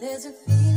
There's a feeling.